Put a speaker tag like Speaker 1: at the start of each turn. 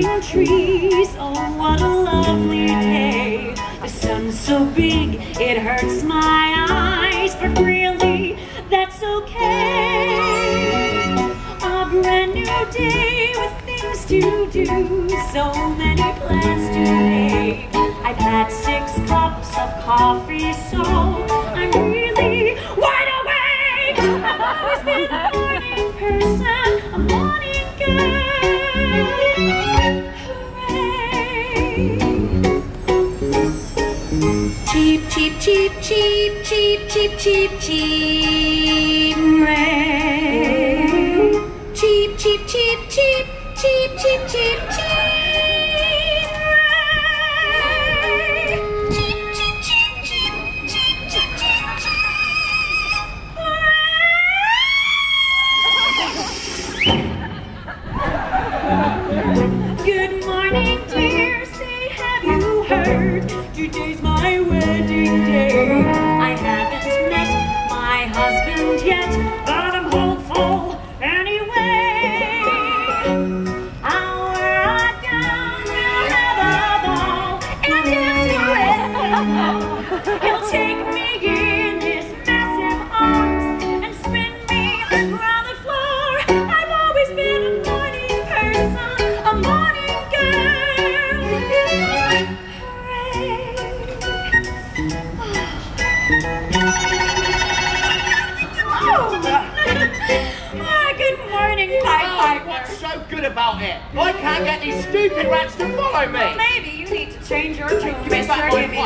Speaker 1: green trees. Oh, what a lovely day. The sun's so big, it hurts my eyes, but really, that's okay. A brand new day with things to do, so many plans to make. I've had six cups of coffee, so Hooray! Cheep, cheep, cheep, cheep, cheep, cheep, Today's my wedding day. I haven't met my husband yet, but I'm hopeful anyway. Our gown will have a ball and dance to it. He'll take me in his massive arms and spin me around the floor. I've always been a morning person, a morning
Speaker 2: Oh, oh, about it. I can't get these stupid rats to follow me.
Speaker 1: Well, maybe you need to change your tune,
Speaker 2: Give me.